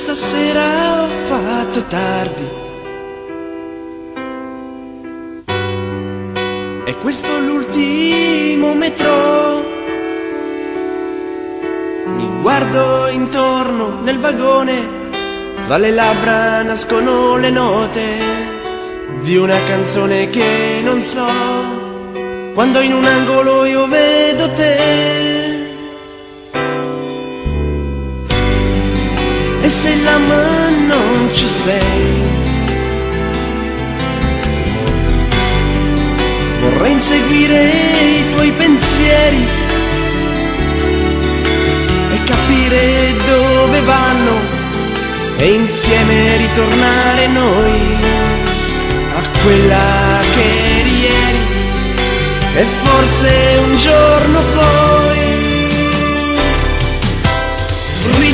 Questa sera ho fatto tardi. E questo l'ultimo metro. Mi guardo intorno nel vagone, tra le labbra nascono le note di una canzone che non so. Quando in un angolo io vedo te. E se la mano non ci sei. Vorrei inseguire i tuoi pensieri e capire dove vanno e insieme ritornare noi a quella che eri ieri e forse un giorno poi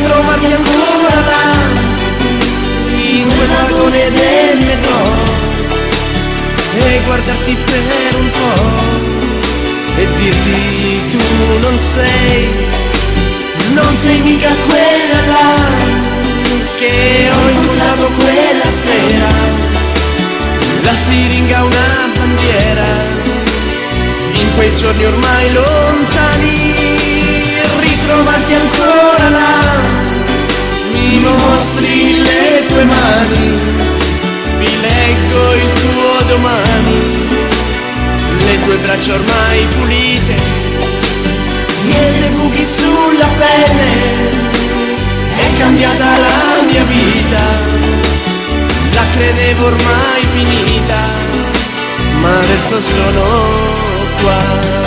ritrovarmi ancora là in quel vagone del metro e guardarti per un po' e dirti tu non sei non sei mica quella là che ho incontrato quella sera. La siringa una bandiera in quei giorni ormai lontani ritrovarti ancora mani vi leggo il tuo domani. Le tue braccia ormai pulite. Niente buchi sulla pelle. È cambiata la mia vita. La credevo ormai finita. Ma adesso sono qua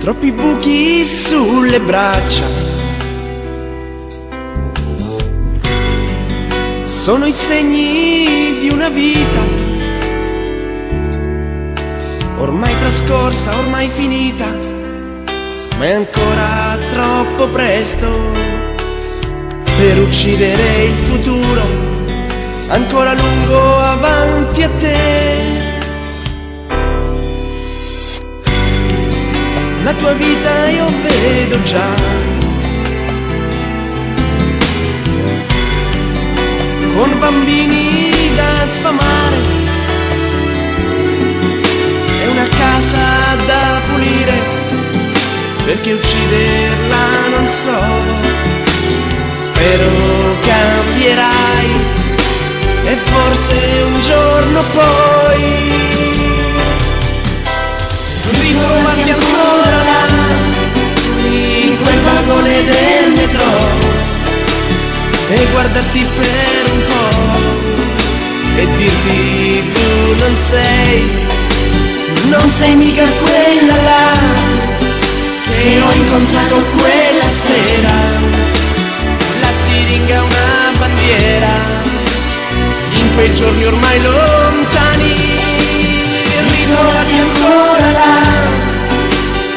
troppi buchi sulle braccia. Sono i segni di una vita, ormai trascorsa, ormai finita, ma è ancora troppo presto per uccidere il futuro, ancora lungo avanti a te. Tua vita io vedo già. Con bambini da sfamare e una casa da pulire, perché ucciderla non so. Spero cambierai e forse un giorno e guardarti per un po' e dirti tu non sei non sei mica quella là che ho incontrato quella sera. La siringa una bandiera in quei giorni ormai lontani. Ritrovati ancora là,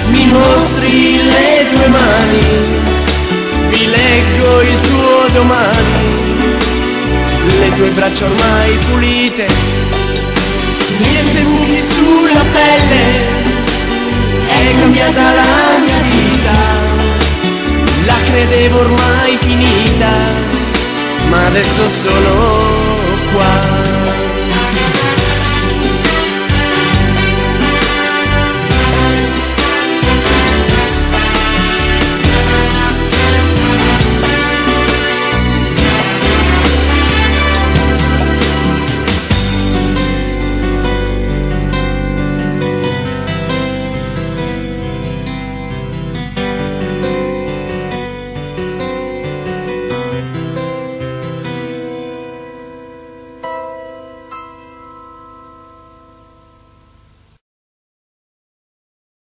mi mostri le tue mani, le tue braccia ormai pulite, niente buchi sulla pelle, è cambiata la mia vita, la credevo ormai finita, ma adesso sono qua.